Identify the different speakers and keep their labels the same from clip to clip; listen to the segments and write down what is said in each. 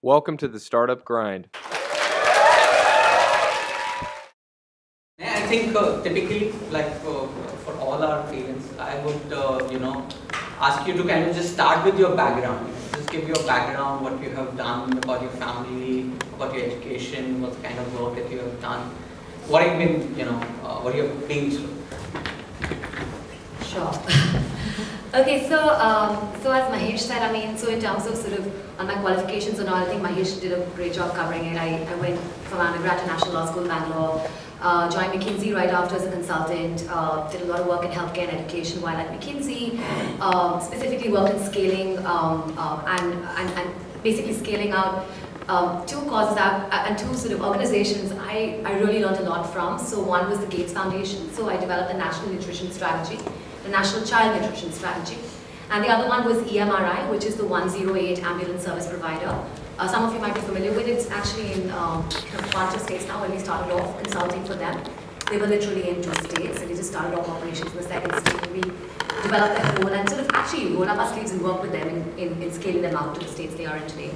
Speaker 1: Welcome to the Startup Grind.
Speaker 2: I think uh, typically, like uh, for all our parents, I would, uh, you know, ask you to kind of just start with your background. Just give your background, what you have done about your family, about your education, what kind of work that you have done, what you've been, you know, uh, what you've been through.
Speaker 3: Sure. okay, so um, so as Mahesh said, I mean, so in terms of sort of on my qualifications and all, I think Mahesh did a great job covering it. I, I went from undergrad to National Law School, Bangalore. Uh, joined McKinsey right after as a consultant, uh, did a lot of work in healthcare and education while at McKinsey, um, specifically worked in scaling um, uh, and, and, and basically scaling out um, two causes uh, and two sort of organizations I, I really learned a lot from. So one was the Gates Foundation. So I developed the National Nutrition Strategy, the National Child Nutrition Strategy. And the other one was EMRI, which is the 108 ambulance service provider. Uh, some of you might be familiar with it. It's actually in um, a bunch of states now when we started off consulting for them. They were literally in two states and we just started off operations in the second state. We developed that role and sort of actually rolled up our sleeves and worked with them in, in, in scaling them out to the states they are in today.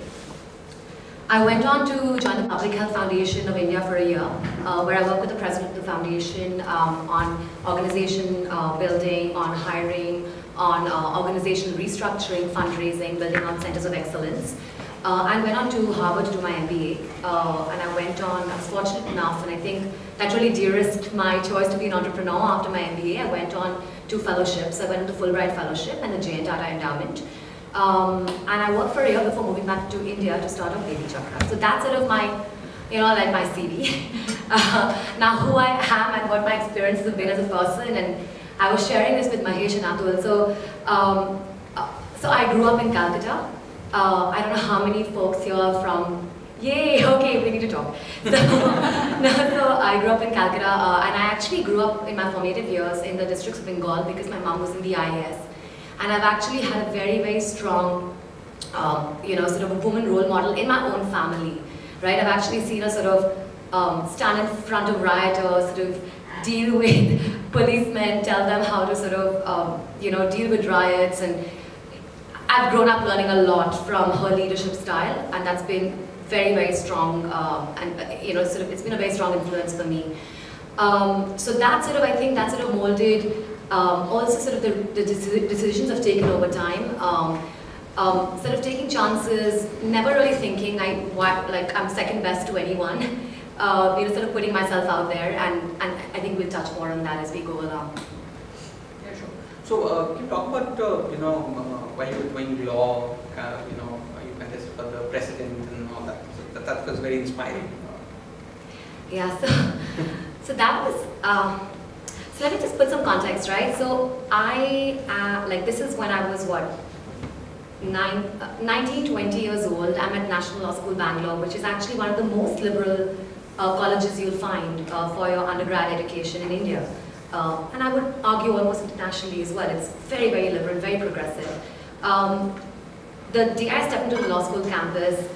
Speaker 3: I went on to join the Public Health Foundation of India for a year, uh, where I worked with the president of the foundation um, on organization uh, building, on hiring, on uh, organizational restructuring, fundraising, building on centers of excellence. Uh, I went on to Harvard to do my MBA, uh, and I went on, I was fortunate enough, and I think that really de-risked my choice to be an entrepreneur after my MBA. I went on two fellowships. I went on the Fulbright Fellowship and the J.N. Tata Endowment. Um, and I worked for a year before moving back to India to start up Baby Chakra. So that's sort of my, you know, like my CV. uh, now who I am and what my experiences have been as a person. And I was sharing this with Mahesh and Atul. So, um, uh, so I grew up in Calcutta. Uh, I don't know how many folks here are from Yay, okay, we need to talk. So, no, so I grew up in Calcutta uh, and I actually grew up in my formative years in the districts of Bengal because my mom was in the IAS. And I've actually had a very, very strong, um, you know, sort of a woman role model in my own family, right? I've actually seen her sort of um, stand in front of rioters, sort of deal with policemen, tell them how to sort of, um, you know, deal with riots. And I've grown up learning a lot from her leadership style, and that's been very, very strong, um, and, uh, you know, sort of, it's been a very strong influence for me. Um, so that sort of, I think that sort of molded um, also sort of the, the decisions I've taken over time. Um, um, sort of taking chances, never really thinking I like I'm second best to anyone. Uh, you know, sort of putting myself out there, and, and I think we'll touch more on that as we go along.
Speaker 2: Yeah, sure. So, uh, can you talk about uh, you know uh, while you were doing law, uh, you know, you contested for the president and all that. So that, that was very inspiring.
Speaker 3: Yeah. So, so that was. Um, so let me just put some context, right? So I, uh, like this is when I was what, nine, uh, 19, 20 years old. I'm at National Law School, Bangalore, which is actually one of the most liberal uh, colleges you'll find uh, for your undergrad education in India. Uh, and I would argue almost internationally as well. It's very, very liberal, very progressive. Um, the day I stepped into the law school campus,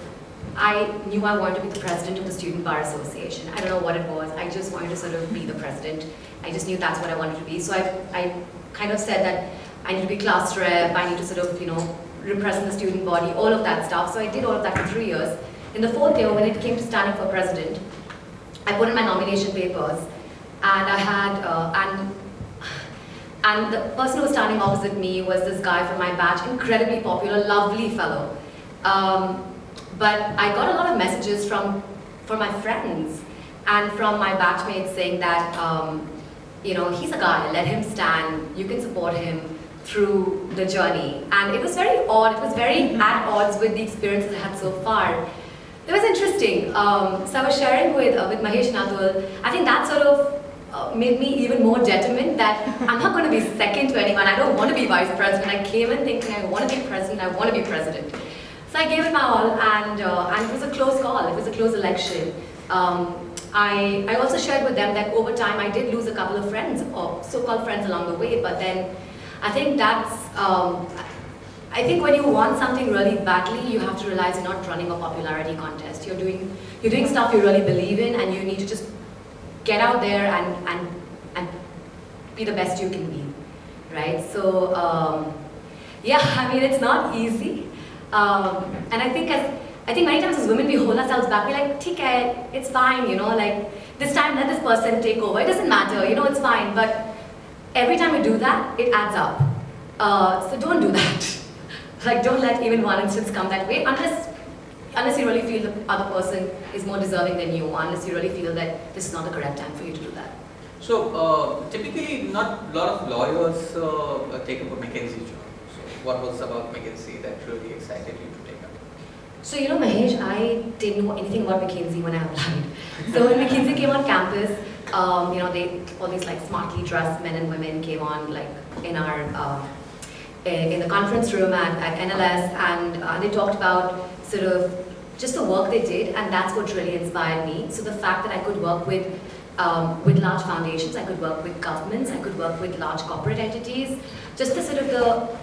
Speaker 3: I knew I wanted to be the president of the Student Bar Association. I don't know what it was. I just wanted to sort of be the president. I just knew that's what I wanted to be. So I, I kind of said that I need to be class rep, I need to sort of, you know, represent the student body, all of that stuff. So I did all of that for three years. In the fourth year, when it came to standing for president, I put in my nomination papers, and I had, uh, and and the person who was standing opposite me was this guy from my batch, incredibly popular, lovely fellow. Um, but I got a lot of messages from, from my friends and from my batchmates saying that, um, you know, he's a guy, let him stand, you can support him through the journey. And it was very odd, it was very at odds with the experiences I had so far. It was interesting. Um, so I was sharing with, uh, with Mahesh and Atul, I think that sort of uh, made me even more determined that I'm not going to be second to anyone. I don't want to be vice president. I came in thinking I want to be president, I want to be president. So I gave it my all, and, uh, and it was a close call. It was a close election. Um, I, I also shared with them that over time I did lose a couple of friends, or so-called friends along the way, but then I think that's, um, I think when you want something really badly, you have to realize you're not running a popularity contest. You're doing, you're doing stuff you really believe in, and you need to just get out there and, and, and be the best you can be, right? So, um, yeah, I mean, it's not easy. Um, and I think as, I think many times as women we hold ourselves back. We're like, okay, it's fine, you know, like this time let this person take over. It doesn't matter, you know, it's fine. But every time we do that, it adds up. Uh, so don't do that. like don't let even one instance come that way unless unless you really feel the other person is more deserving than you, unless you really feel that this is not the correct time for you to do that.
Speaker 2: So uh, typically, not a lot of lawyers uh, take up a McKinsey job. What was about McKinsey that really excited you to take up?
Speaker 3: So you know, Mahesh, I didn't know anything about McKinsey when I applied. So when McKinsey came on campus, um, you know, they all these like smartly dressed men and women came on like in our uh, in the conference room at, at NLS, and uh, they talked about sort of just the work they did, and that's what really inspired me. So the fact that I could work with um, with large foundations, I could work with governments, I could work with large corporate entities, just the sort of the,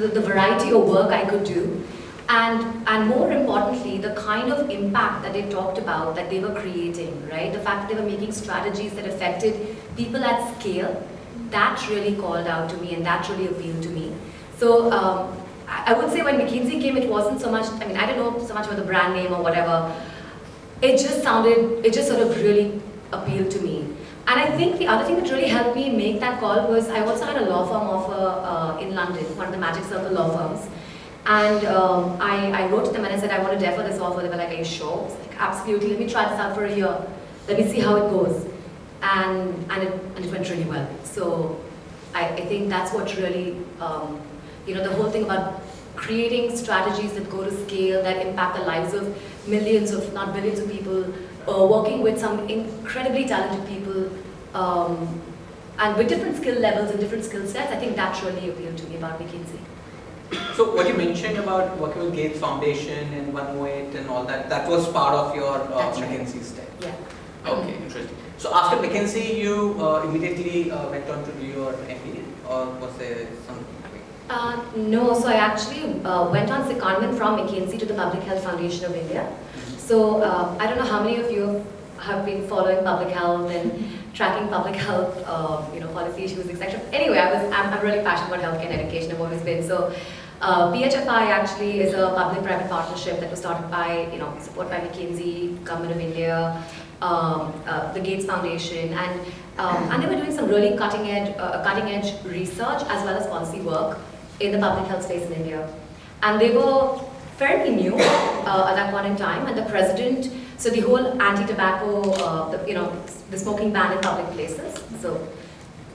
Speaker 3: the, the variety of work I could do. And, and more importantly, the kind of impact that they talked about that they were creating, right? The fact that they were making strategies that affected people at scale, that really called out to me and that really appealed to me. So um, I would say when McKinsey came, it wasn't so much, I mean, I don't know so much about the brand name or whatever. It just sounded, it just sort of really appealed to me. And I think the other thing that really helped me make that call was I also had a law firm offer uh, in London, one of the Magic Circle law firms. And um, I, I, wrote to them and I said, I want to defer this offer. They were like, are you sure? I was like, absolutely, let me try this out for a year. Let me see how it goes. And, and, it, and it went really well. So I, I think that's what really, um, you know, the whole thing about creating strategies that go to scale, that impact the lives of millions of, not billions of people, uh, working with some incredibly talented people um, and with different skill levels and different skill sets, I think that really appealed to me about McKinsey.
Speaker 2: So what you mentioned about working with Gates Foundation and 108 and all that, that was part of your uh, McKinsey right. step?
Speaker 3: Yeah.
Speaker 2: Okay, interesting. So after McKinsey, you uh, immediately uh, went on to do your MBA or was there something?
Speaker 3: uh, no, so I actually uh, went on secondment from McKinsey to the Public Health Foundation of India. So uh, I don't know how many of you have been following public health and tracking public health, uh, you know, policy issues, etc. Anyway, I was, I'm, I'm, really passionate about healthcare and education. I've always been. So uh, PHFI actually is a public-private partnership that was started by, you know, support by McKinsey, Government of India, um, uh, the Gates Foundation, and um, and they were doing some really cutting edge, uh, cutting edge research as well as policy work in the public health space in India. And they were fairly new uh, at that point in time, and the president, so the whole anti-tobacco, uh, you know, the smoking ban in public places. So,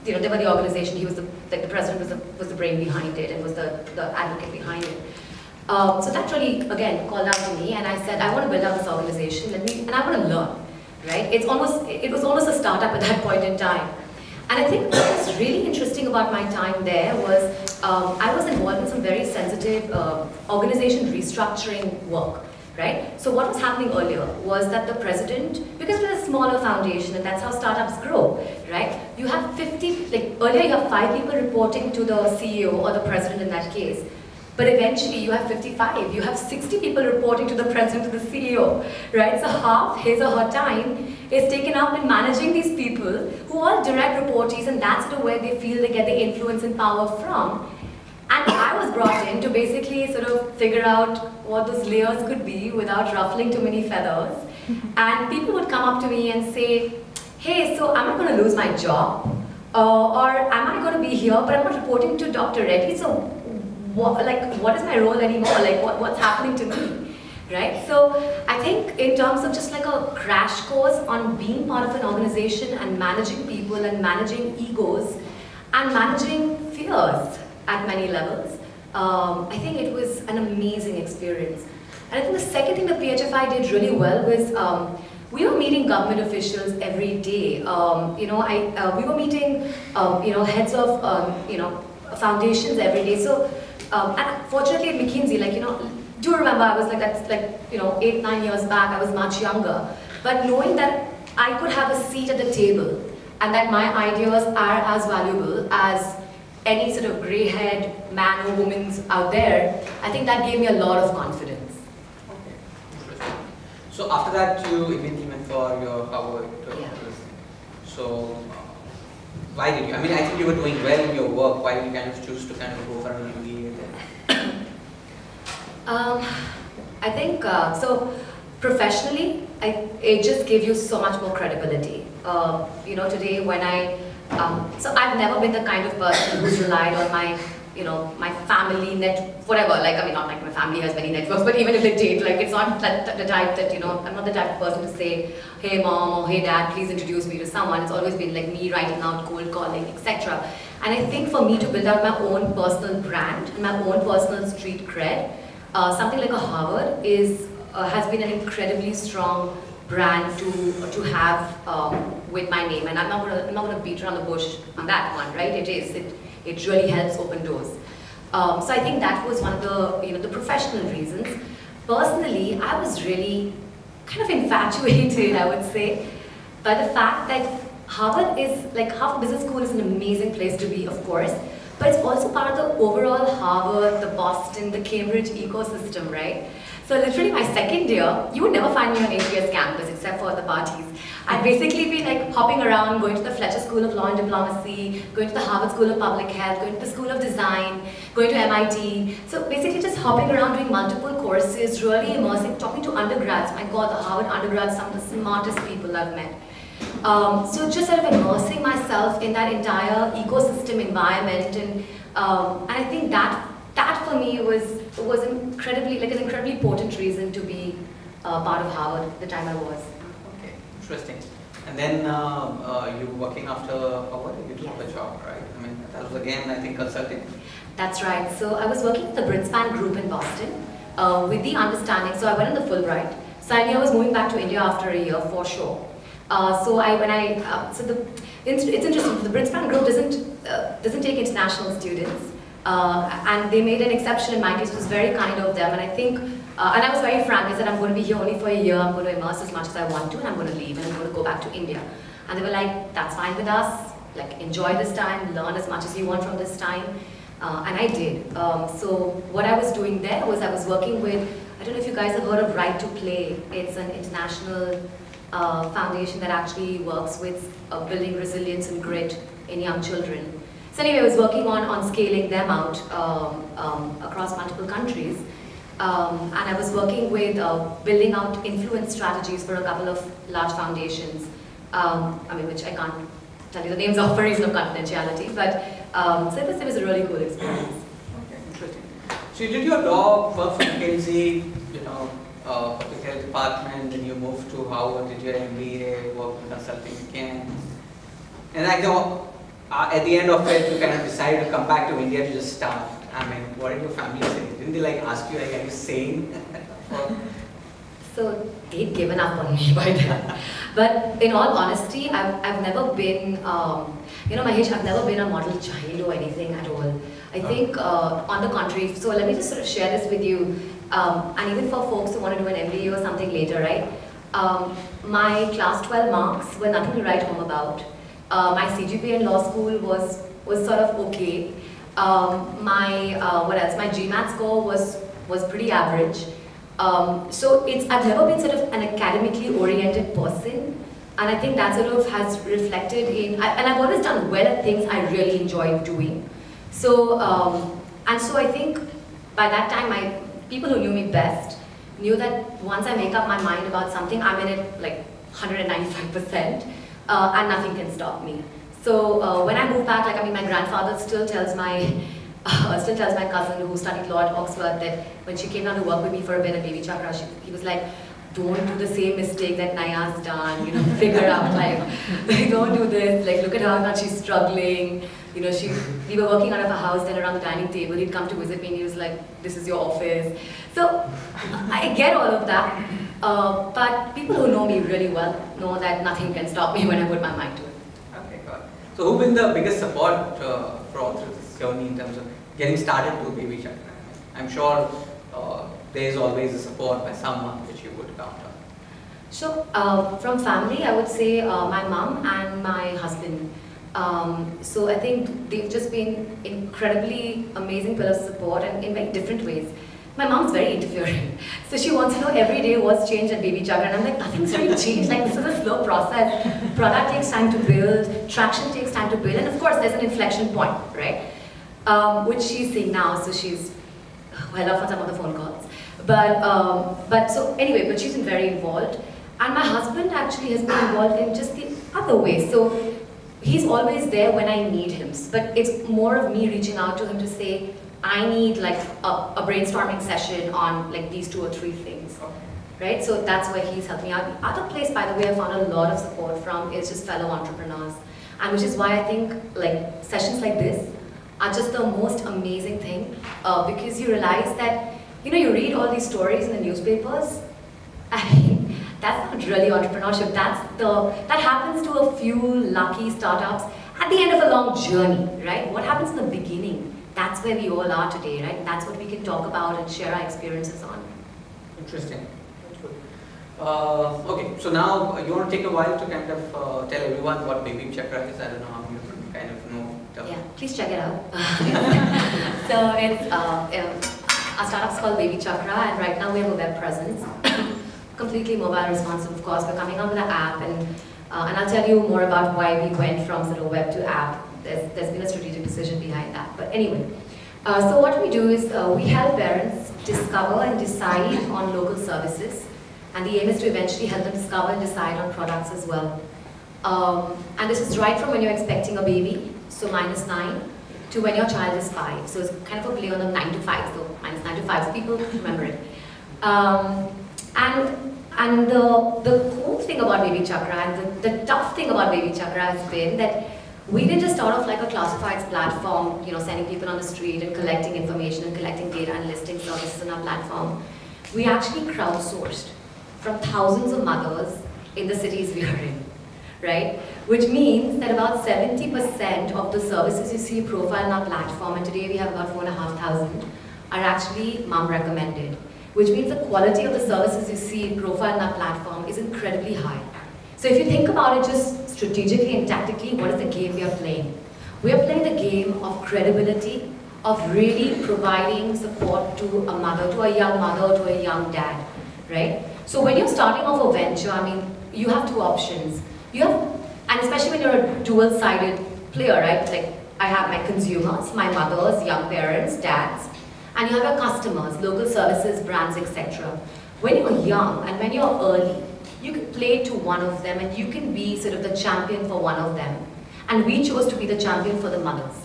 Speaker 3: you know, they were the organization. He was the like the president was the was the brain behind it and was the the advocate behind it. Um, so that really again called out to me, and I said, I want to build out this organization. Let me, and I want to learn. Right? It's almost it was almost a startup at that point in time. And I think what was really interesting about my time there was um, I was involved in some very sensitive uh, organization restructuring work. Right? So what was happening earlier was that the president, because we're a smaller foundation and that's how startups grow, right? You have 50, like earlier you have five people reporting to the CEO or the president in that case. But eventually you have 55, you have 60 people reporting to the president, to the CEO, right? So half his or her time is taken up in managing these people who are direct reportees and that's the way they feel they get the influence and power from. And I was brought in to basically sort of figure out what those layers could be without ruffling too many feathers. And people would come up to me and say, hey, so am I going to lose my job? Uh, or am I going to be here, but I'm not reporting to Dr. Reddy, so what, like, what is my role anymore? Like, what, what's happening to me? Right? So I think in terms of just like a crash course on being part of an organization and managing people and managing egos and managing fears at many levels, um, I think it was an amazing experience. And I think the second thing that PHFI did really well was um, we were meeting government officials every day. Um, you know, I, uh, we were meeting, um, you know, heads of, um, you know, foundations every day. So um, and fortunately at McKinsey, like, you know, do remember I was like, that's like, you know, eight, nine years back, I was much younger. But knowing that I could have a seat at the table and that my ideas are as valuable as any sort of grey-haired man or woman out there, I think that gave me a lot of confidence.
Speaker 2: Okay, interesting. So after that, you immediately went for your Harvard uh,
Speaker 3: yeah.
Speaker 2: So why did you? I mean, I think you were doing well in your work. Why did you kind of choose to kind of go for an MBA
Speaker 3: um, I think uh, so. Professionally, I, it just gives you so much more credibility. Uh, you know, today when I, um, so I've never been the kind of person who's relied on my, you know, my family net, whatever. Like I mean, not like my family has many networks, but even if they date, like it's not that, the type that you know. I'm not the type of person to say, hey mom or hey dad, please introduce me to someone. It's always been like me writing out, cold calling, etc. And I think for me to build out my own personal brand and my own personal street cred, uh, something like a Harvard is uh, has been an incredibly strong brand to to have um, with my name. And I'm not gonna I'm not gonna beat around the bush on that one, right? It is it it really helps open doors. Um, so I think that was one of the you know the professional reasons. Personally, I was really kind of infatuated, I would say, by the fact that Harvard is, like Harvard Business School is an amazing place to be, of course, but it's also part of the overall Harvard, the Boston, the Cambridge ecosystem, right? So literally my second year, you would never find me on HBS campus except for the parties. I'd basically be like hopping around, going to the Fletcher School of Law and Diplomacy, going to the Harvard School of Public Health, going to the School of Design, going to MIT. So basically just hopping around doing multiple courses, really immersing, talking to undergrads. My God, the Harvard undergrads, some of the smartest people I've met. Um, so just sort of immersing myself in that entire ecosystem environment, and um, and I think that that for me was was incredibly like an incredibly potent reason to be uh, part of Harvard the time I was.
Speaker 2: Okay, interesting. And then uh, uh, you were working after Harvard, you took
Speaker 3: Yes.
Speaker 2: the job, right? I mean, that was again, I think, consulting.
Speaker 3: That's right. So I was working with the Bridgespan Group in Boston uh, with the understanding. So I went on the Fulbright. So I knew I was moving back to India after a year for sure. Uh, so I when I uh, so the it's, interesting. The Bridgespan Group doesn't uh, doesn't take international students, uh, and they made an exception in my case. It was very kind of them, and I think. Uh, and I was very frank. I said, I'm going to be here only for a year. I'm going to immerse as much as I want to, and I'm going to leave, and I'm going to go back to India. And they were like, that's fine with us. Like, enjoy this time, learn as much as you want from this time. And I did. Um, so what I was doing there was I was working with, I don't know if you guys have heard of Right to Play. It's an international uh, foundation that actually works with uh, building resilience and grit in young children. So anyway, I was working on, on scaling them out um, um, across multiple countries. Um, and I was working with uh, building out influence strategies for a couple of large foundations. Um, I mean, which I can't tell you the names of for reason of confidentiality, but um, so it was, it was a really cool experience.
Speaker 2: Okay, interesting. So you did your law work for McKinsey, uh, public health department, then you moved to Harvard, did your MBA, worked in consulting again. And I know uh, at the end of it, you kind of decided to come back to India to just start. I mean, what did your family say? Didn't they like ask you, like, are you sane?
Speaker 3: So they'd given up on me by then. But in all honesty, I've, I've never been, um, you know, Mahesh, I've never been a model child or anything at all. I think, uh, on the contrary, so let me just sort of share this with you, um, and even for folks who want to do an MBA or something later, right? Um, my class 12 marks were nothing to write home about. Uh, my CGPA in law school was, was sort of okay. Um, my, uh, what else, my GMAT score was, was pretty average. Um, so it's, I've never been sort of an academically oriented person, and I think that sort of has reflected in, I, and I've always done well at things I really enjoy doing. So, um, and so I think by that time, my people who knew me best knew that once I make up my mind about something, I'm in it like 195%, uh, and nothing can stop me. So uh, when I moved back, like I mean, my grandfather still tells my uh, still tells my cousin who studied law at Oxford that when she came down to work with me for a bit at Baby Chakra, she, he was like, don't do the same mistake that Naiyya's done, you know, figure out like, don't do this, like look at how much she's struggling, you know, she, we were working out of a house, then around the dining table, he'd come to visit me and he was like, this is your office. So I get all of that, uh, but people who know me really well know that nothing can stop me when I put my mind to it.
Speaker 2: Okay, got it. So who been the biggest support uh, for all through this journey in terms of getting started to Baby Chakra? I'm sure uh, there is always a support by someone which you would count on.
Speaker 3: So uh, from family, I would say uh, my mom and my husband. Um, so I think they've just been incredibly amazing pillars of support and in very different ways. My mom's very interfering. So she wants to know every day what's changed at Baby Chakra. And I'm like, nothing's really changed. Like, this is a slow process. Product takes time to build. Traction takes time to build. And of course, there's an inflection point, right? Um, which she's seeing now. So she's well off on some of the phone calls. But, um, but so anyway, but she's been very involved. And my husband actually has been involved in just the other way. So he's always there when I need him. But it's more of me reaching out to him to say, I need like a, a brainstorming session on like these two or three things. Right? So that's where he's helped me out. The other place, by the way, I found a lot of support from is just fellow entrepreneurs. And which is why I think like sessions like this are just the most amazing thing uh, because you realize that, you know, you read all these stories in the newspapers, I mean, that's not really entrepreneurship. That's the, that happens to a few lucky startups at the end of a long journey, right? What happens in the beginning? That's where we all are today, right? That's what we can talk about and share our experiences on.
Speaker 2: Interesting. Uh, okay, so now uh, you want to take a while to kind of uh, tell everyone what Baby Chakra is. I don't know how you kind of know.
Speaker 3: Yeah, please check it out. so it's uh, our startup's called Baby Chakra, and right now we have a web presence, completely mobile responsive. Of course, we're coming up with an app, and uh, and I'll tell you more about why we went from sort of web to app. There's there's been a strategic decision behind that. But anyway, uh, so what we do is uh, we help parents discover and decide on local services and the aim is to eventually help them discover and decide on products as well. Um, and this is right from when you're expecting a baby, so minus nine, to when your child is five. So it's kind of a play on the nine to five, so minus nine to five, so people remember it. Um, and and the, the cool thing about Baby Chakra and the, the tough thing about Baby Chakra has been that we didn't just start off like a classifieds platform, you know, sending people on the street and collecting information and collecting data and listing services on our platform. We actually crowdsourced from thousands of mothers in the cities we are in, right? Which means that about 70% of the services you see profile on our platform, and today we have about 4,500, are actually mom recommended. Which means the quality of the services you see profile on our platform is incredibly high. So if you think about it just strategically and tactically, what is the game we are playing? We are playing the game of credibility, of really providing support to a mother, to a young mother, to a young dad, right? So when you're starting off a venture, I mean, you have two options. You have, and especially when you're a dual-sided player, right? Like I have my consumers, my mothers, young parents, dads, and you have your customers, local services, brands, etc. When you're young and when you're early, you can play to one of them and you can be sort of the champion for one of them. And we chose to be the champion for the mothers,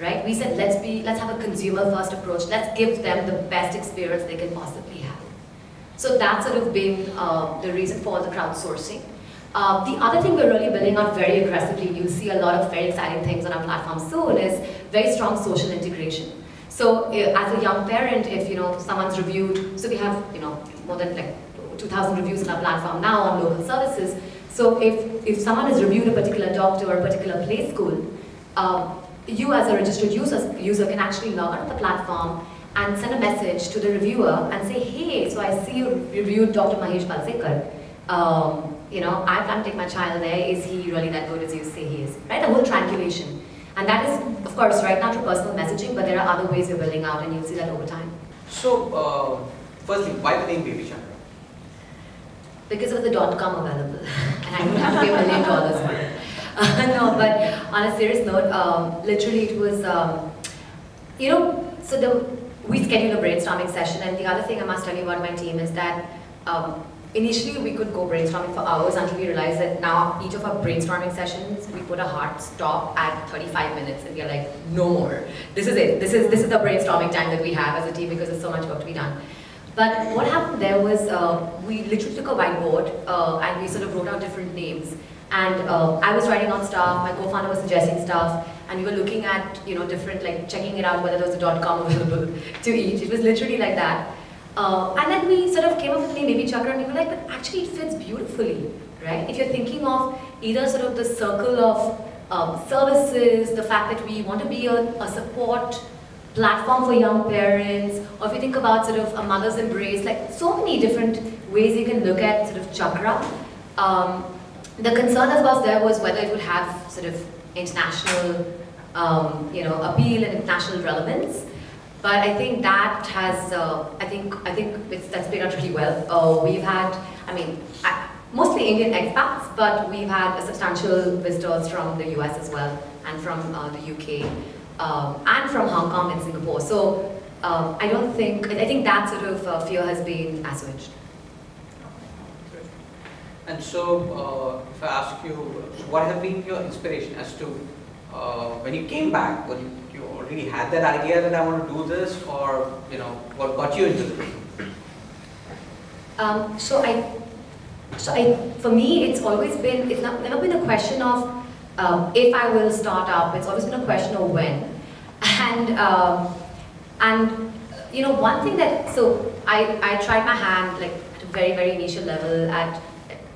Speaker 3: right? We said, let's be, let's have a consumer first approach. Let's give them the best experience they can possibly have. So that's sort of been uh, the reason for all the crowdsourcing. Uh, the other thing we're really building out very aggressively, you'll see a lot of very exciting things on our platform soon, is very strong social integration. So uh, as a young parent, if you know someone's reviewed, so we have you know more than like 2,000 reviews on our platform now on local services. So if, if someone has reviewed a particular doctor or a particular play school, um, you as a registered user, user can actually log on to the platform and send a message to the reviewer and say, hey, so I see you reviewed Dr. Mahesh Palsekar. Um, you know, I plan to take my child there. Is he really that good as you say he is? Right? The whole triangulation. And that is, of course, right now through personal messaging, but there are other ways we're building out and you'll see that over time.
Speaker 2: So, uh, firstly, why the name Baby Chakra?
Speaker 3: Because of the dot com available. and I don't have to pay a million dollars for it. Uh, no, but on a serious note, um, literally it was, um, you know, so the we schedule a brainstorming session and the other thing I must tell you about my team is that um, initially we could go brainstorming for hours until we realized that now each of our brainstorming sessions we put a hard stop at 35 minutes and we're like no more this is it this is this is the brainstorming time that we have as a team because there's so much work to be done but what happened there was uh, we literally took a whiteboard uh, and we sort of wrote out different names and uh, I was writing on stuff, my co-founder was suggesting stuff, and we were looking at, you know, different, like checking it out whether there was a dot com available to each. It was literally like that. Uh, and then we sort of came up with the Baby Chakra, and we were like, but actually it fits beautifully, right? If you're thinking of either sort of the circle of um, services, the fact that we want to be a, a support platform for young parents, or if you think about sort of a mother's embrace, like so many different ways you can look at sort of chakra. Um, the concern of course there was whether it would have sort of international um, you know, appeal and international relevance. But I think that has, uh, I think, I think that's played out really well. Uh, we've had, I mean, mostly Indian expats, but we've had substantial visitors from the US as well, and from uh, the UK, um, and from Hong Kong and Singapore. So um, I don't think, I think that sort of uh, fear has been assuaged.
Speaker 2: And so, uh, if I ask you, what have been your inspiration as to uh, when you came back? When you, you already had that idea that I want to do this, or you know, what got you into this?
Speaker 3: Um, so I, so I, for me, it's always been, it's not, never been a question of um, if I will start up. It's always been a question of when. And um, and you know, one thing that so I I tried my hand like at a very very initial level at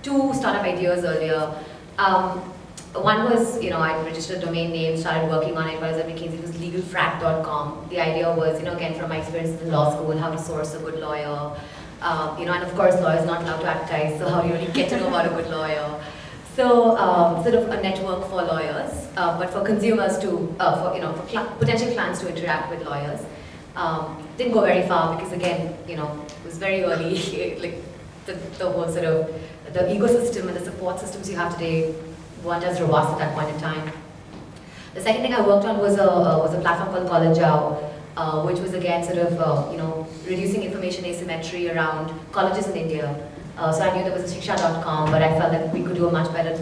Speaker 3: two startup ideas earlier. Um, one was, you know, I registered a domain name, started working on it while I was at McKinsey. It was legalfrac.com. The idea was, you know, again from my experience in law school, how to source a good lawyer. Um, you know, and of course, lawyers not allowed to advertise, so how do you really get to know about a good lawyer? So, um, sort of a network for lawyers, uh, but for consumers to, uh, for you know, for cl potential clients to interact with lawyers. Um, didn't go very far because again, you know, it was very early. like the, the whole sort of the ecosystem and the support systems you have today weren't as robust at that point in time. The second thing I worked on was a uh, was a platform called College uh, which was again sort of uh, you know reducing information asymmetry around colleges in India. Uh, so I knew there was a Shiksha.com, but I felt that we could do a much better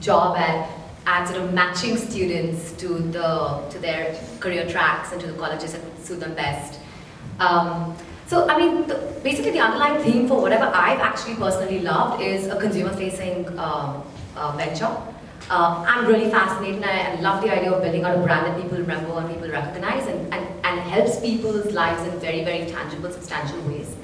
Speaker 3: job at at sort of matching students to the to their career tracks and to the colleges that would suit them best. Um, so I mean, the, basically the underlying theme for whatever I've actually personally loved is a consumer-facing um, uh, venture. Uh, I'm really fascinated and I, I, love the idea of building out a brand that people remember and people recognize and, and, and helps people's lives in very, very tangible, substantial ways.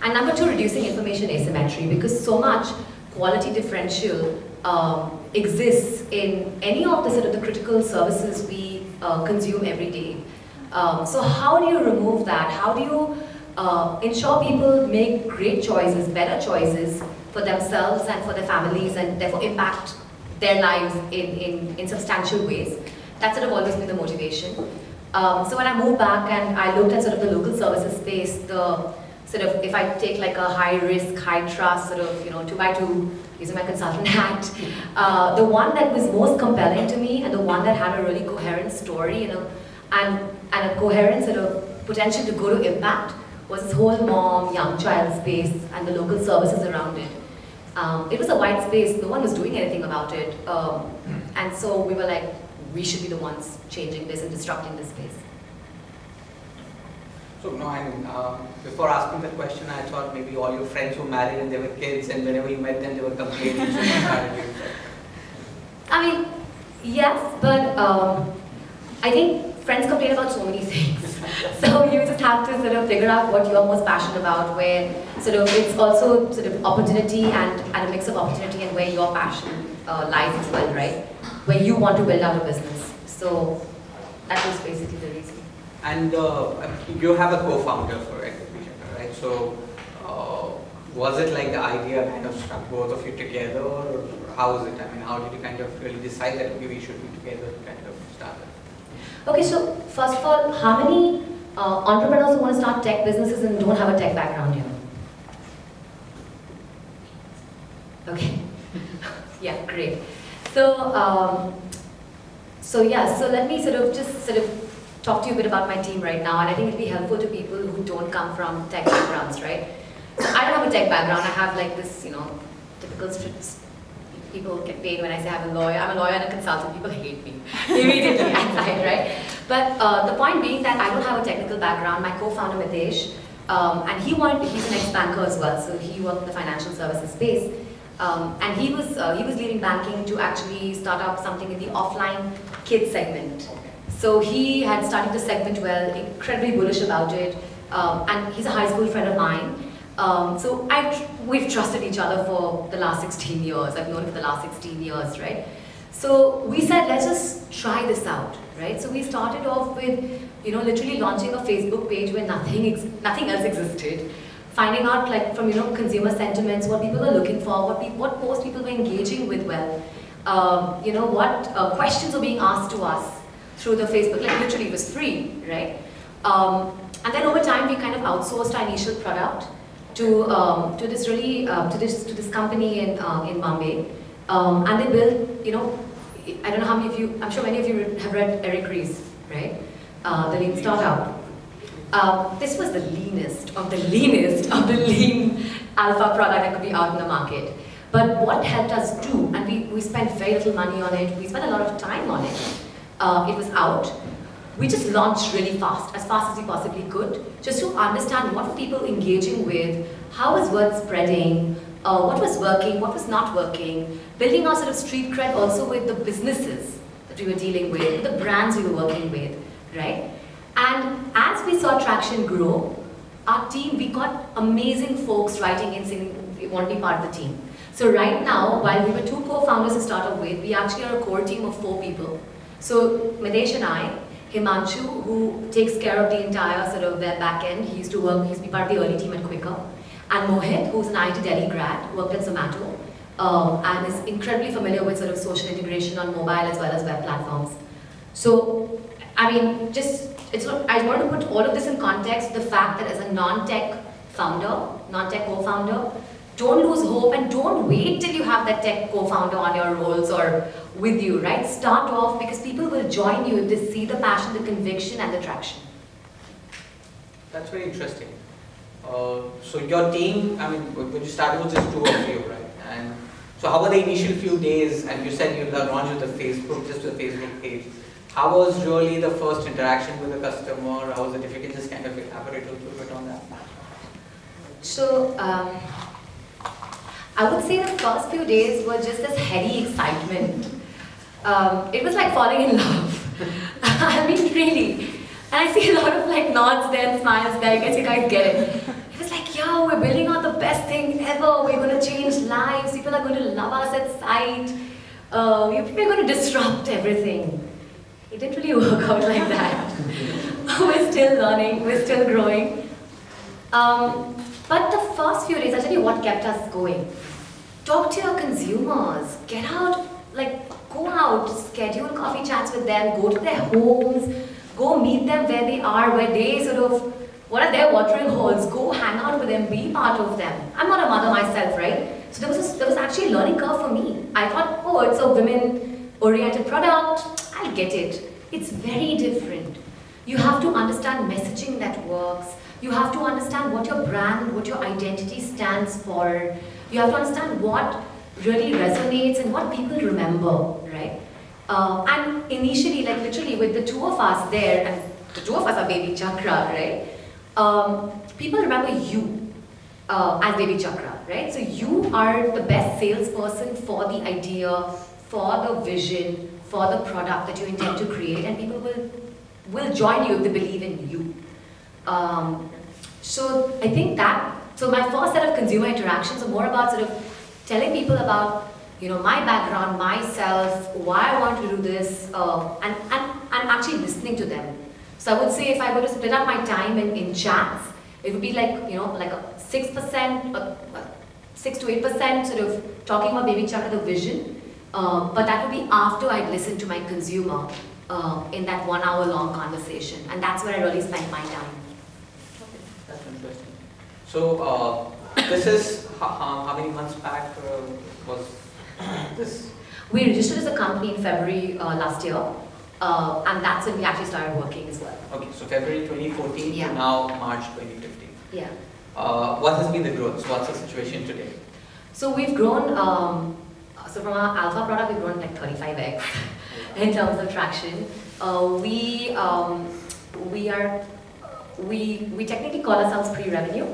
Speaker 3: And number two, reducing information asymmetry because so much quality differential um, exists in any of the sort of the critical services we uh, consume every day. Um, so how do you remove that? How do you uh, ensure people make great choices, better choices for themselves and for their families and therefore impact their lives in, in, in substantial ways? That's sort of always been the motivation. Um, so when I moved back and I looked at sort of the local services space, the sort of, if I take like a high risk, high trust, sort of, you know, two by two, using my consultant hat, uh, the one that was most compelling to me and the one that had a really coherent story, you know, and, and a coherent sort of potential to go to impact was this whole mom, young child space and the local services around it. Um, it was a wide space, no one was doing anything about it. Um, and so we were like, we should be the ones changing this and disrupting this space.
Speaker 2: So no, I mean, uh, before asking the question, I thought maybe all your friends were married and they were kids, and whenever you met them, they were complaining.
Speaker 3: I mean, yes, but um, I think friends complain about so many things. so you just have to sort of figure out what you're most passionate about, where sort of it's also sort of opportunity and, and a mix of opportunity and where your passion uh, lies as well, right? Where you want to build out a business. So that was basically the reason.
Speaker 2: And uh, you have a co-founder for Exhibition, right? So uh, was it like the idea kind of struck both of you together, or how was it? I mean, how did you kind of really decide that we should be together to kind of start it?
Speaker 3: Okay, so first of all, how many uh, entrepreneurs who want to start tech businesses and don't have a tech background here? Okay, yeah, great. So, um, so yeah, so let me sort of just sort of talk to you a bit about my team right now, and I think it'll be helpful to people who don't come from tech backgrounds, right? So I don't have a tech background. I have like this, you know, typical people get paid when I say I'm a lawyer. I'm a lawyer and a consultant. People hate me immediately outside, right? But uh, the point being that I don't have a technical background. My co-founder Mitesh, um, and he wanted, he's an ex-banker as well, so he worked in the financial services space. Um, and he was, uh, he was leaving banking to actually start up something in the offline kids segment. So he had started the segment well, incredibly bullish about it, um, and he's a high school friend of mine. Um, so I've, we've trusted each other for the last 16 years. I've known for the last 16 years, right? So we said, let's just try this out, right? So we started off with, you know, literally launching a Facebook page where nothing, nothing else existed. Finding out, like, from, you know, consumer sentiments, what people are looking for, what, what posts people were engaging with well. Um, you know, what uh, questions are being asked to us through the Facebook, like literally it was free, right? Um, and then over time we kind of outsourced our initial product to um, to this really uh, to this to this company in uh, in Bombay, um, and they built you know I don't know how many of you I'm sure many of you have read Eric Ries, right? Uh, the lean startup. Um, this was the leanest of the leanest of the lean alpha product that could be out in the market. But what helped us do, and we, we spent very little money on it, we spent a lot of time on it. Uh, it was out. We just launched really fast, as fast as we possibly could, just to understand what were people engaging with, how was word spreading, uh, what was working, what was not working, building our sort of street cred also with the businesses that we were dealing with, the brands we were working with, right? And as we saw traction grow, our team, we got amazing folks writing in saying we want to be part of the team. So right now, while we were two co-founders to start off with, we actually are a core team of four people. So Mitesh and I, Himanshu, who takes care of the entire sort of web backend, he used to work, he used to be part of the early team at Quikr. And Mohit, who's an IIT Delhi grad, worked at Zomato, um, and is incredibly familiar with sort of social integration on mobile as well as web platforms. So, I mean, just, it's not, I want to put all of this in context, the fact that as a non-tech founder, non-tech co-founder, don't lose hope and don't wait till you have that tech co-founder on your rolls or with you, right? Start off because people will join you if they see the passion, the conviction and the traction.
Speaker 2: That's very interesting. Uh, so your team, I mean, when you started with just two of you, right? And so how were the initial few days? And you said you launched with the Facebook, just the Facebook page. How was really the first interaction with the customer? How was it? If you can just kind of elaborate a little bit on that.
Speaker 3: So, um, I would say the first few days were just this heady excitement. Um, it was like falling in love. I mean, really. And I see a lot of like nods there and smiles there. I guess you guys get it. It was like, yo, we're building out the best thing ever. We're going to change lives. People are going to love us at sight. Uh, we're going to disrupt everything. It didn't really work out like that. we're still learning. We're still growing. Um, but the first few days, I'll tell you what kept us going. Talk to your consumers. Get out, like, go out, schedule coffee chats with them, go to their homes, go meet them where they are, where they sort of, what are their watering holes, go hang out with them, be part of them. I'm not a mother myself, right? So there was, a, there was actually a learning curve for me. I thought, oh, it's a women-oriented product, I'll get it. It's very different. You have to understand messaging that works. You have to understand what your brand, what your identity stands for. You have to understand what really resonates and what people remember, right? Uh, and initially, like literally with the two of us there, and the two of us are Baby Chakra, right? Um, people remember you uh, as Baby Chakra, right? So you are the best salesperson for the idea, for the vision, for the product that you intend to create, and people will will join you if they believe in you. Um, so I think that, so my first set of consumer interactions are more about sort of telling people about you know, my background, myself, why I want to do this, uh, and, and, and actually listening to them. So I would say if I were to split up my time in, in chats, it would be like, you know, like a 6%, uh, 6 to 8% sort of talking about Baby Chakra, the vision, uh, but that would be after I'd listened to my consumer uh, in that one hour long conversation. And that's where I really spent my time. Okay.
Speaker 2: That's interesting. So uh, this is how, how, many months back uh, was this?
Speaker 3: We registered as a company in February uh, last year. Uh, and that's when we actually started working as well.
Speaker 2: Okay, so February 2014 yeah. to now March 2015.
Speaker 3: Yeah.
Speaker 2: Uh, what has been the growth? So what's the situation today?
Speaker 3: So we've grown, um, so from our alpha product, we've grown like 35x in terms of traction. Uh, we, um, we are, we, we technically call ourselves pre-revenue.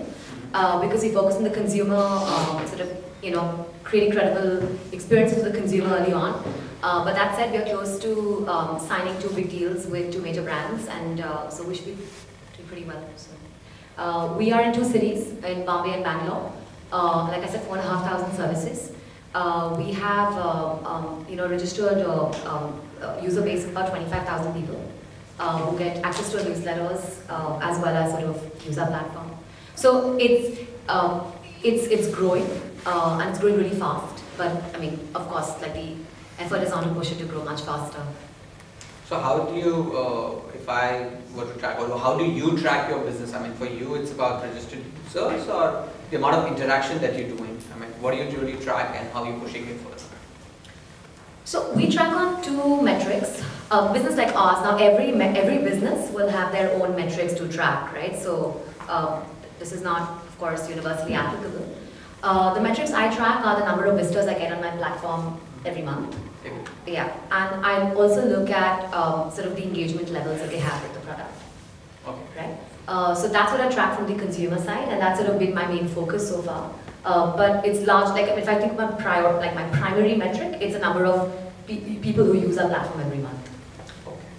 Speaker 3: Uh, because we focus on the consumer um, sort of, you know, creating credible experiences for the consumer early on. Uh, but that said, we are close to um, signing two big deals with two major brands, and uh, so we should be doing pretty well. So, uh, we are in two cities, in Bombay and Bangalore. Uh, like I said, four and a half thousand services. Uh, we have, um, um, you know, registered uh, um, user base of about 25,000 people who get access to our newsletters as well as sort of use our platform. So it's um, it's it's growing and it's growing really fast. But I mean, of course, like the effort is on to push it to grow much faster.
Speaker 2: So how do you, uh, if I were to track, or how do you track your business? I mean, for you, it's about registered users or the amount of interaction that you're doing? I mean, what do you really track and how are you pushing it further?
Speaker 3: So we track on two metrics. a business like ours, now every, every business will have their own metrics to track, right? So um, this is not, of course, universally applicable. Uh, the metrics I track are the number of visitors I get on my platform every month. Yeah, and I also look at um, sort of the engagement levels that they have with the product.
Speaker 2: Okay.
Speaker 3: Right? Uh, so that's what I track from the consumer side, and that's sort of been my main focus so far. Uh, but it's large, like if I think my prior, like my primary metric, it's a number of pe people who use our platform every month.
Speaker 2: Okay.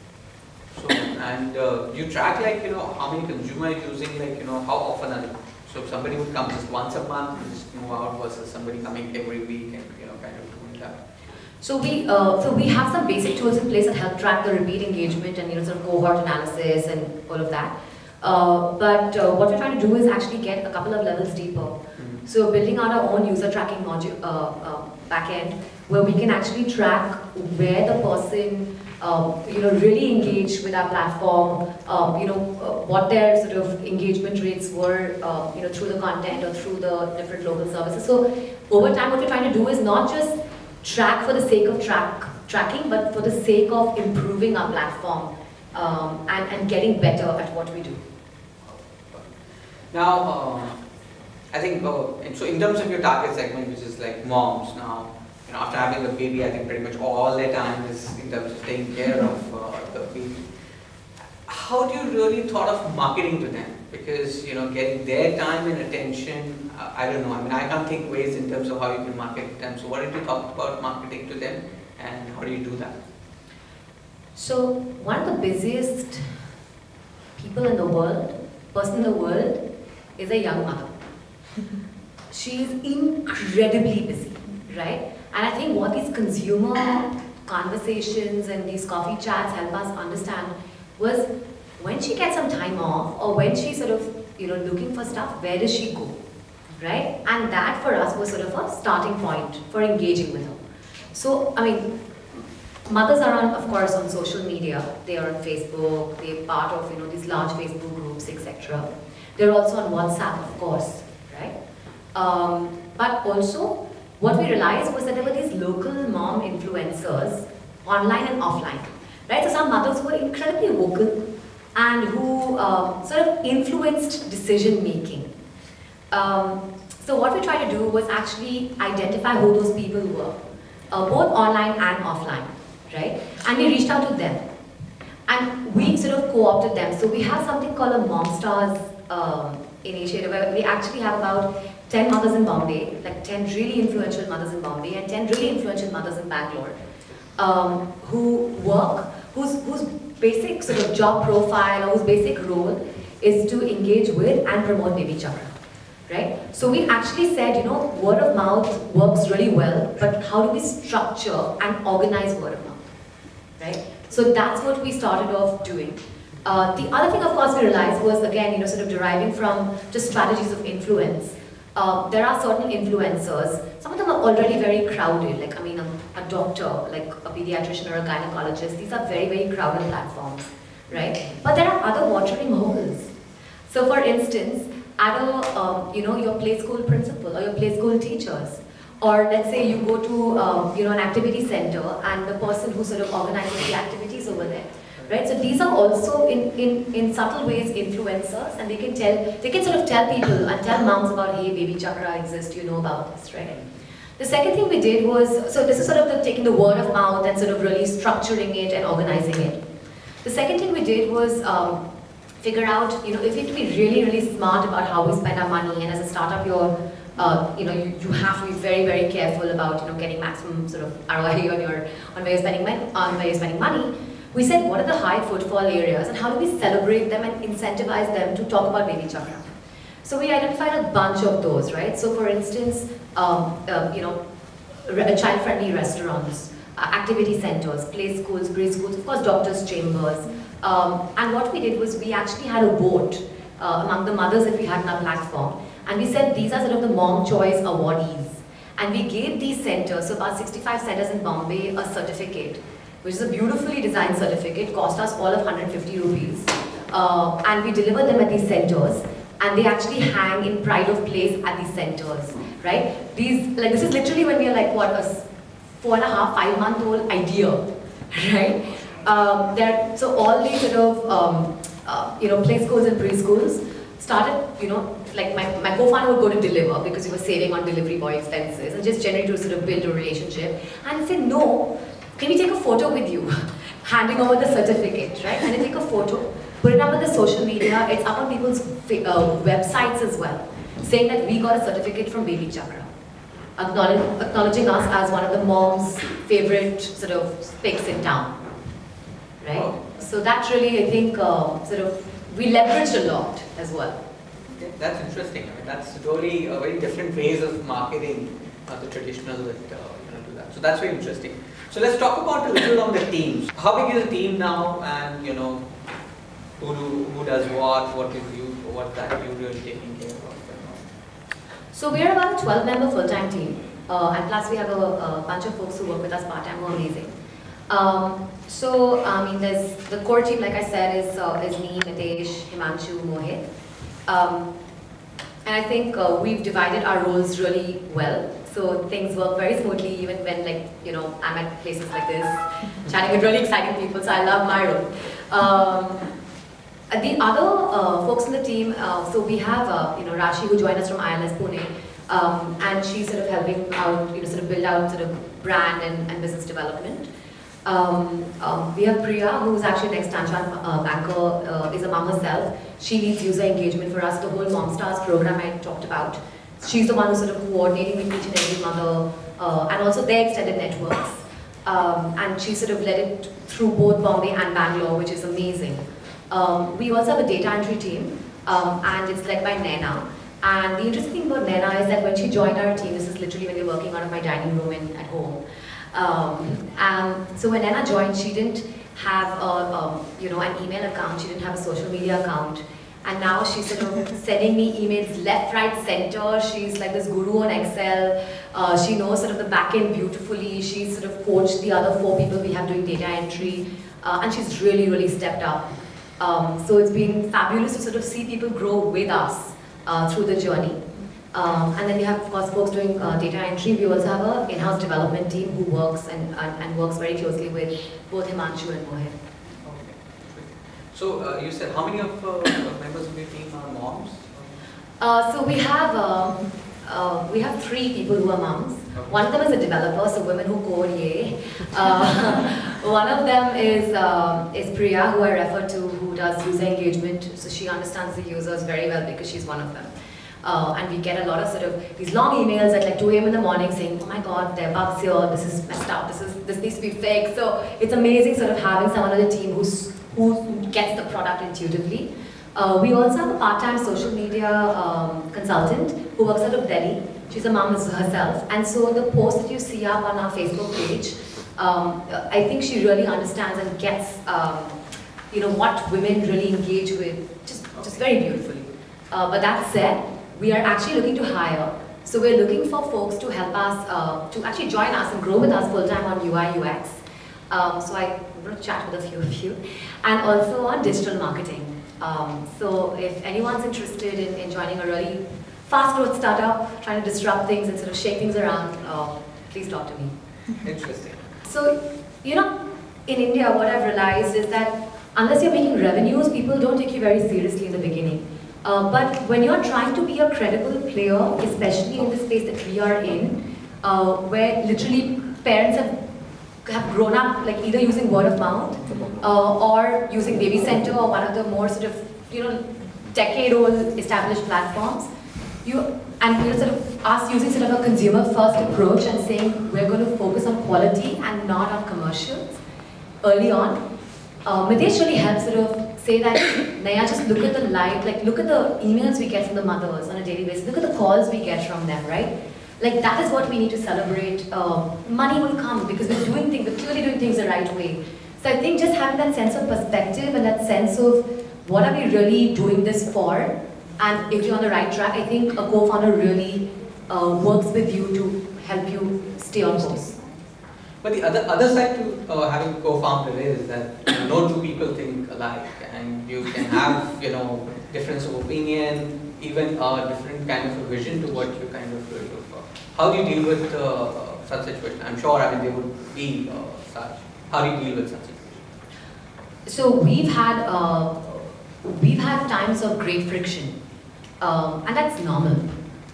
Speaker 2: So, and uh, you track like, you know, how many consumers using, like, you know, how often are they? So if somebody would come just once a month just move out versus somebody coming every week and, you know, kind of doing that.
Speaker 3: So we, uh, so we have some basic tools in place that help track the repeat engagement and you know sort of cohort analysis and all of that. Uh, but uh, what we're trying to do is actually get a couple of levels deeper. So building out our own user tracking module uh, uh, backend where we can actually track where the person um, you know really engaged with our platform, um, you know uh, what their sort of engagement rates were, you know through the content or through the different local services. So over time, what we're trying to do is not just track for the sake of track, tracking, but for the sake of improving our platform um, and, and getting better at what we do.
Speaker 2: Now, uh, I think, uh, so in terms of your target segment, which is like moms now, you know, after having a baby, I think pretty much all their time is in terms of taking care of uh, the baby. How do you really thought of marketing to them? because you know getting their time and attention uh, I don't know I mean I can't think ways in terms of how you can market to them so what did you talk about marketing to them and how do you do that
Speaker 3: so one of the busiest people in the world person in the world is a young mother she's incredibly busy right and I think what these consumer conversations and these coffee chats help us understand was when she gets some time off or when she's sort of, you know, looking for stuff, where does she go? Right? And that for us was sort of a starting point for engaging with her. So, I mean, mothers are on, of course, on social media. They are on Facebook, they're part of, you know, these large Facebook groups, etc. They're also on WhatsApp, of course? Um, but also, what we realized was that there were these local mom influencers, online and offline, right? So some mothers were incredibly vocal, and who uh, sort of influenced decision making. Um, so what we tried to do was actually identify who those people were, uh, both online and offline, right? And we reached out to them. And we sort of co-opted them. So we have something called a Mom Stars um, initiative where we actually have about 10 mothers in Bombay, like 10 really influential mothers in Bombay and 10 really influential mothers in Bangalore um, who work, whose, whose basic sort of job profile or whose basic role is to engage with and promote BabyChakra. Right? So we actually said, you know, word of mouth works really well, but how do we structure and organize word of mouth? Right? So that's what we started off doing. Uh, the other thing, of course, we realized was, again, you know, sort of deriving from just strategies of influence. Uh, there are certain influencers, some of them are already very crowded, like, I mean, a, a doctor, like a pediatrician or a gynecologist, these are very, very crowded platforms, right? But there are other watering holes. So for instance, at a, um, you know, your play school principal or your play school teachers, or let's say you go to, um, you know, an activity center and the person who sort of organizes the activities over there, right? So these are also in, in, in subtle ways influencers and they can tell, they can sort of tell people and tell moms about, hey, BabyChakra exists, you know about this, right? The second thing we did was, so this is sort of the, taking the word of mouth and sort of really structuring it and organizing it. The second thing we did was um, figure out, you know, if we have to be really, really smart about how we spend our money and as a startup you're uh, you know, you, you have to be very, very careful about, you know, getting maximum sort of ROI on your, on where you're spending, on where you're spending money. We said, what are the high footfall areas and how do we celebrate them and incentivize them to talk about BabyChakra? So we identified a bunch of those, right? So for instance, um, uh, you know, child-friendly restaurants, uh, activity centers, play schools, preschools, of course doctors' chambers. Um, and what we did was we actually had a vote uh, among the mothers that we had on our platform. And we said these are sort of the mom choice awardees. And we gave these centers, so about 65 centers in Bombay, a certificate which is a beautifully designed certificate, cost us all of 150 rupees. Uh, and we deliver them at these centers and they actually hang in pride of place at these centers, right? These, like this is literally when we are like, what, a four and a half, five month old idea, right? Um, there, so all these sort of um, uh, you know play schools and preschools started you know like my, my co-founder would go to deliver because he was saving on delivery boy expenses and just generally to sort of build a relationship and I said no can we take a photo with you handing over the certificate right Can I take a photo put it up on the social media it's up on people's uh, websites as well saying that we got a certificate from BabyChakra acknowledging us as one of the mom's favorite sort of picks in town right? Oh. So that really, I think, uh, sort of, we leveraged a lot as well.
Speaker 2: Yeah, that's interesting. I mean, that's totally a very different ways of marketing uh, the traditional that uh, you know do that. So that's very interesting. So let's talk about a little on the teams. How big is the team now, and you know, who do, who does what, what is you, what that you really taking care of?
Speaker 3: So we're about a 12 member full time team, uh, and plus we have a, a bunch of folks who work with us part time who are amazing. Um, so, I mean, there's the core team, like I said, is, uh, is me, Mitesh, Himanshu, Mohit. Um, and I think uh, we've divided our roles really well. So things work very smoothly even when like, you know, I'm at places like this, chatting with really exciting people, so I love my role. Um, the other uh, folks in the team, uh, so we have, uh, you know, Rashi who joined us from ILS Pune, um, and she's sort of helping out, you know, sort of build out sort of brand and, and business development. Um, um, we have Priya, who's actually an ex-Tanshan uh, banker, uh, is a mom herself. She leads user engagement for us, the whole Mom Stars program I talked about. She's the one who's sort of coordinating with each and every mother, uh, and also their extended networks. Um, and she sort of led it through both Bombay and Bangalore, which is amazing. Um, we also have a data entry team, um, and it's led by Nena. And the interesting thing about Nena is that when she joined our team, this is literally when you're working out of my dining room in, at home, um, and so when Anna joined, she didn't have a, um, you know, an email account, she didn't have a social media account. And now she's sort of sending me emails left, right, center. She's like this guru on Excel. Uh, she knows sort of the back end beautifully. She's sort of coached the other four people we have doing data entry. Uh, and she's really, really stepped up. Um, so it's been fabulous to sort of see people grow with us uh, through the journey. Um, and then we have, of course, folks doing uh, data entry. We also have an in-house development team who works and, and, and, works very closely with both Himanshu and Mohit.
Speaker 2: Okay. So uh, you said how many of uh, members of your team are moms?
Speaker 3: Uh, so we have um, uh, we have three people who are moms. Okay. One of them is a developer, so women who code, yay. Uh, one of them is is Priya, who I refer to, who does user engagement. So she understands the users very well because she's one of them. Uh, and we get a lot of sort of these long emails at like 2 a.m. in the morning saying, oh my god, there are bugs here, this is messed up, this is this needs to be fixed. So it's amazing sort of having someone on the team who's who gets the product intuitively. Uh, we also have a part-time social media um, consultant who works out of Delhi. She's a mom herself. And so the posts that you see up on our Facebook page, um, I think she really understands and gets um, you know, what women really engage with just, just very beautifully. Uh, but that said, we are actually looking to hire. So we're looking for folks to help us, uh, to actually join us and grow with us full-time on UI, UX. Um, so I want to chat with a few of you. And also on digital marketing. Um, so if anyone's interested in, in, joining a really fast growth startup, trying to disrupt things and sort of shake things around, uh, please talk to me.
Speaker 2: Interesting.
Speaker 3: So, you know, in India, what I've realized is that unless you're making revenues, people don't take you very seriously in the beginning. Uh, but when you're trying to be a credible player, especially in the space that we are in, uh, where literally parents have have grown up like either using word of mouth uh, or using Baby Center or one of the more sort of you know decade-old established platforms, you and you sort of us using sort of a consumer-first approach and saying we're going to focus on quality and not on commercials early on. Uh, Mitesh really helps sort of say that, Naiyya, just look at the light, like look at the emails we get from the mothers on a daily basis, look at the calls we get from them, right? Like that is what we need to celebrate. Uh, money will come because we're doing things, we're clearly doing things the right way. So I think just having that sense of perspective and that sense of what are we really doing this for, and if you're on the right track, I think a co-founder really uh, works with you to help you stay on course.
Speaker 2: But the other other side to uh, having a co-founder is that no two people think alike, and you can have you know difference of opinion, even a different kind of a vision to what you kind of really look for. How do you deal with uh, such situation? I'm sure I mean there would be uh, such. How do you deal with such situation?
Speaker 3: so we've had uh, we've had times of great friction, um, and that's normal.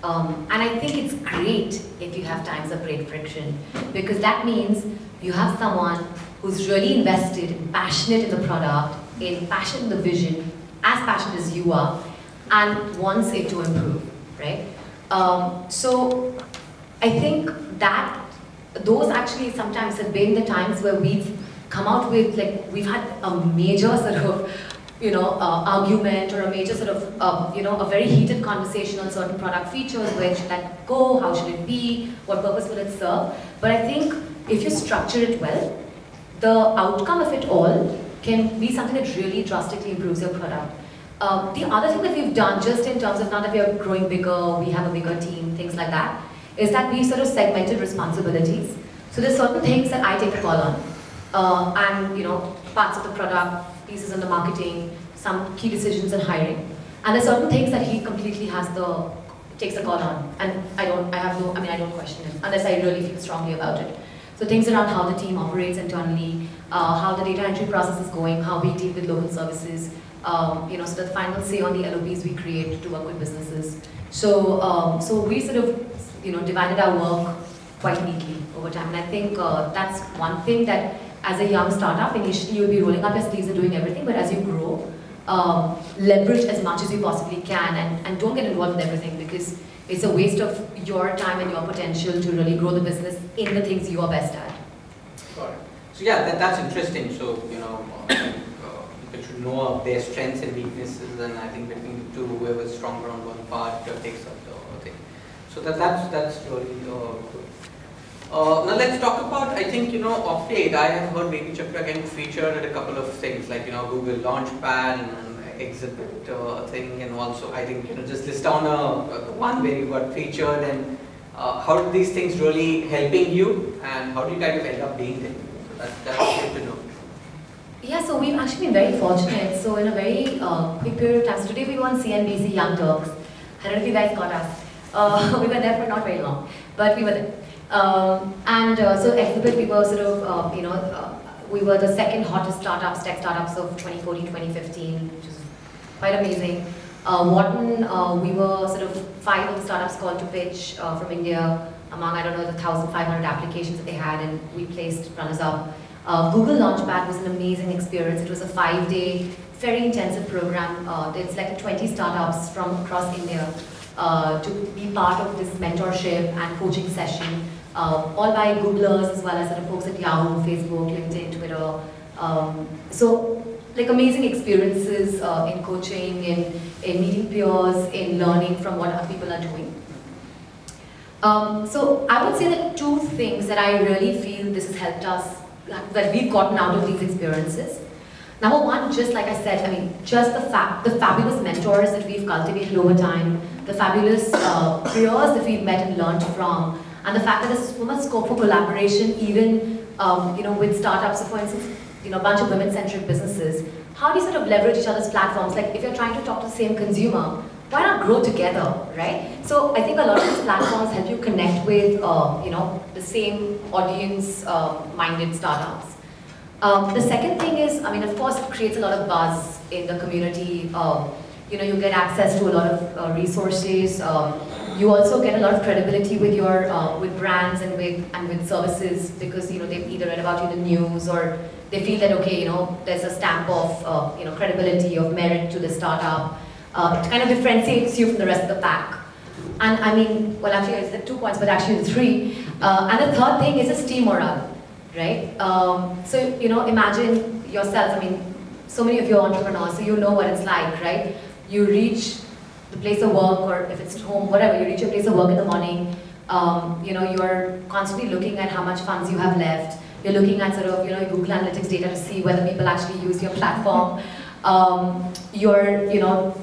Speaker 3: Um, and I think it's great if you have times of great friction because that means you have someone who's really invested, passionate in the product, in passionate the vision, as passionate as you are, and wants it to improve, right? Um, so I think that those actually sometimes have been the times where we've come out with like we've had a major sort of you know, uh, argument or a major sort of, uh, you know, a very heated conversation on certain product features, where should that go, how should it be, what purpose will it serve. But I think if you structure it well, the outcome of it all can be something that really drastically improves your product. Um, the other thing that we've done, just in terms of now that we are growing bigger, we have a bigger team, things like that, is that we sort of segmented responsibilities. So there's certain things that I take the call on, uh, and you know, parts of the product, pieces in the marketing, some key decisions in hiring. And there's certain things that he completely has the, takes the call on. And I don't, I have no, I mean, I don't question him, unless I really feel strongly about it. So things around how the team operates internally, uh, how the data entry process is going, how we deal with local services, um, you know, so the final say on the LOPs we create to work with businesses. So, um, so we sort of, you know, divided our work quite neatly over time. And I think uh, that's one thing that as a young startup, initially you'll be rolling up your sleeves and doing everything, but as you grow, um, leverage as much as you possibly can and, and don't get involved in everything because it's a waste of your time and your potential to really grow the business in the things you are best at.
Speaker 2: Got it. So yeah, that, that's interesting. So, you know, uh, people should know of their strengths and weaknesses and I think between the two, whoever's stronger on one part uh, takes up the thing. So that, that's, that's really uh, good. Uh, now let's talk about, I think, you know, of late I have heard BabyChakra getting featured at a couple of things like, you know, Google Launchpad and exhibit uh, thing and also I think, you know, just list down a, a one where you got featured and uh, how these things really helping you and how do you kind of end up being there? That, that's good to know.
Speaker 3: Yeah, so we've actually been very fortunate. So in a very uh, quick period of time, so today we won CNBC Young Turks. I don't know if you guys got us. Uh, we were there for not very long, but we were there. Um, and uh, so Exhibit, we were sort of, uh, you know, uh, we were the second hottest startups, tech startups of 2014, 2015, which is quite amazing. Uh, Wharton, we were sort of five of startups called to pitch from India among, I don't know, the 1,500 applications that they had, and we placed runners-up. Uh, Google Launchpad was an amazing experience. It was a five-day, very intensive program. Uh, they selected 20 startups from across India uh, to be part of this mentorship and coaching session uh, all by Googlers as well as of folks at Yahoo, Facebook, LinkedIn, Twitter. Um, so like amazing experiences uh, in coaching, in, in meeting peers, in learning from what other people are doing. Um, so I would say that two things that I really feel this has helped us, that we've gotten out of these experiences. Number one, just like I said, I mean, just the fact, the fabulous mentors that we've cultivated over time, the fabulous uh, peers that we've met and learned from, and the fact that there's so much scope for collaboration even um, you know, with startups. So for instance, you know, a bunch of women-centric businesses, how do you sort of leverage each other's platforms? Like if you're trying to talk to the same consumer, why not grow together, right? So I think a lot of these platforms help you connect with, uh, you know, the same audience-minded uh, startups. Um, the second thing is, I mean, of course, it creates a lot of buzz in the community. Uh, you know, you get access to a lot of uh, resources. Um, you also get a lot of credibility with your uh, with brands and with and with services because you know they've either read about you in the news or they feel that okay, you know, there's a stamp of uh, you know credibility of merit to the startup. Uh, it kind of differentiates you from the rest of the pack. And I mean, well, actually, it's two points, but actually three. Uh, and the third thing is a team morale, right? Um, so you know, imagine yourself. I mean, so many of you are entrepreneurs, so you know what it's like, right? you reach the place of work or if it's at home, whatever, you reach your place of work in the morning, um, you know, you're constantly looking at how much funds you have left. You're looking at sort of, you know, Google Analytics data to see whether people actually use your platform. Um, you're, you know,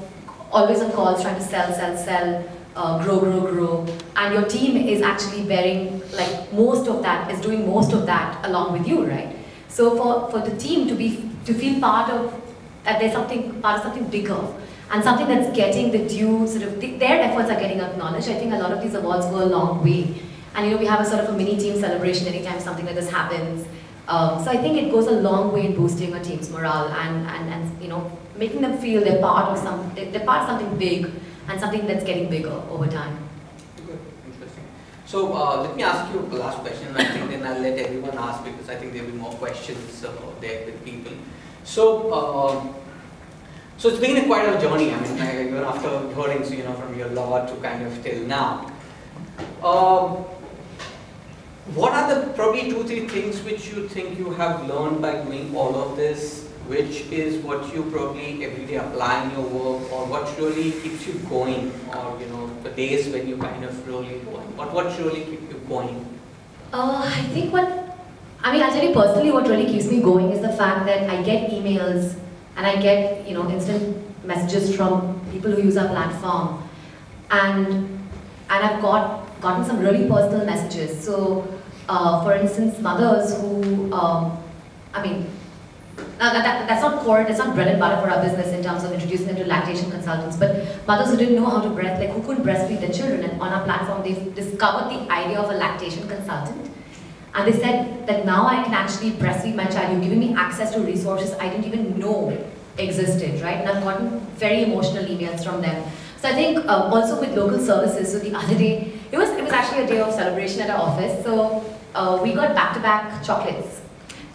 Speaker 3: always on calls trying to sell, sell, sell, uh, grow, grow, grow. And your team is actually bearing, like, most of that, is doing most of that along with you, right? So for, for the team to be, to feel part of, that there's something, part of something bigger, and something that's getting the due, sort of, their efforts are getting acknowledged. I think a lot of these awards go a long way. And you know, we have a sort of a mini team celebration anytime something like this happens. Um, so I think it goes a long way in boosting a team's morale and, and, and you know making them feel they're part of some they're part of something big and something that's getting bigger over time.
Speaker 2: Good, interesting. So uh, let me ask you a last question. I think then I'll let everyone ask because I think there'll be more questions uh, there with people. So. Uh, so it's been a quite a journey. I mean, even after hearing, you know, from your law to kind of till now. Um, what are the probably two, three things which you think you have learned by doing all of this, which is what you probably every day apply in your work, or what really keeps you going, or you know, the days when you kind of really going? What what really keep you going?
Speaker 3: Uh, I think what I mean, you personally, what really keeps me going is the fact that I get emails and I get you know instant messages from people who use our platform, and and I've got gotten some really personal messages. So uh, for instance, mothers who, um, I mean, that, that, that's not core, that's not bread and butter for our business in terms of introducing them to lactation consultants, but mothers who didn't know how to breast, like who couldn't breastfeed their children, and on our platform they've discovered the idea of a lactation consultant. And they said that now I can actually breastfeed my child. You're giving me access to resources I didn't even know existed, right? And I've gotten very emotional emails from them. So I think uh, also with local services, so the other day, it was, it was actually a day of celebration at our office. So uh, we got back-to-back chocolates.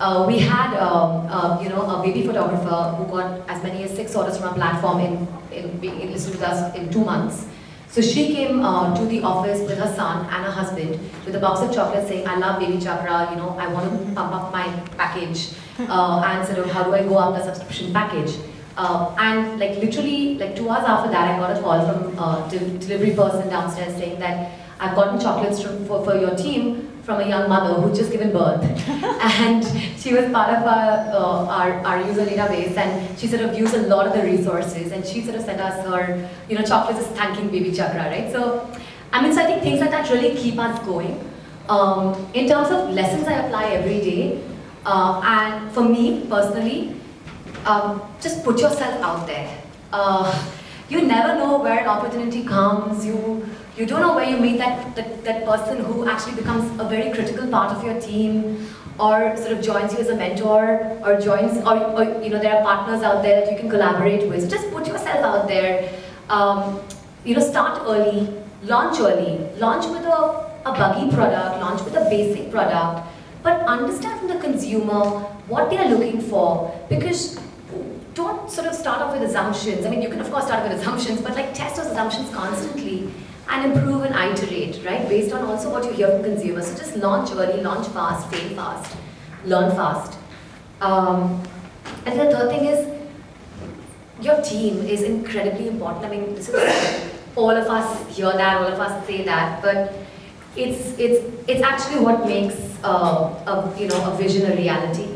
Speaker 3: Uh, we had, um, uh, you know, a baby photographer who got as many as six orders from our platform in, in listed with us in two months. So she came uh, to the office with her son and her husband with a box of chocolates saying, I love BabyChakra, you know, I want to pump up my package uh, and sort of how do I go up the subscription package. Uh, and like literally like two hours after that I got a call from a de delivery person downstairs saying that I've gotten chocolates from, for, for your team from a young mother who'd just given birth. and she was part of our, uh, our, our, user database and she sort of used a lot of the resources and she sort of sent us her, you know, chocolates is thanking BabyChakra, right? So, I mean, so I think things like that really keep us going. Um, in terms of lessons I apply every day, uh, and for me personally, um, just put yourself out there. Uh, you never know where an opportunity comes. You you don't know where you meet that, that, that person who actually becomes a very critical part of your team or sort of joins you as a mentor or joins, or, or you know, there are partners out there that you can collaborate with. So just put yourself out there. Um, you know, start early, launch early, launch with a, a buggy product, launch with a basic product, but understand from the consumer what they are looking for because don't sort of start off with assumptions. I mean, you can of course start with assumptions, but like test those assumptions constantly and improve and iterate, right? Based on also what you hear from consumers. So just launch early, launch fast, fail fast, learn fast. Um, and the third thing is, your team is incredibly important. I mean, is all of us hear that, all of us say that, but it's it's it's actually what makes uh, a you know a vision a reality.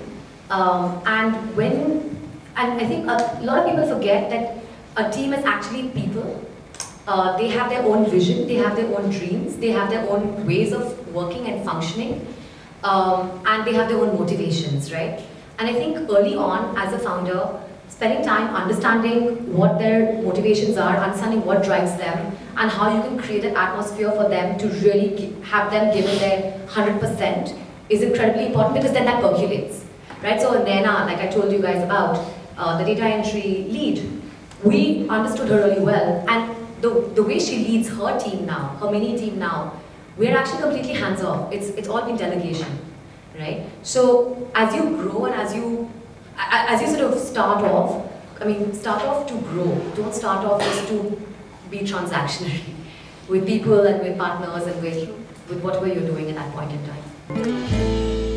Speaker 3: Um, and when and I think a lot of people forget that a team is actually people uh, they have their own vision, they have their own dreams, they have their own ways of working and functioning, um, and they have their own motivations, right? And I think early on, as a founder, spending time understanding what their motivations are, understanding what drives them, and how you can create an atmosphere for them to really have them given their 100% is incredibly important because then that percolates, right? So Naina, like I told you guys about, uh, the data entry lead, we understood her really well, and the, the way she leads her team now, her mini team now, we're actually completely hands off. It's, it's all been delegation, right? So as you grow and as you, as you sort of start off, I mean, start off to grow. Don't start off just to be transactionary with people and with partners and with, with whatever you're doing at that point in time.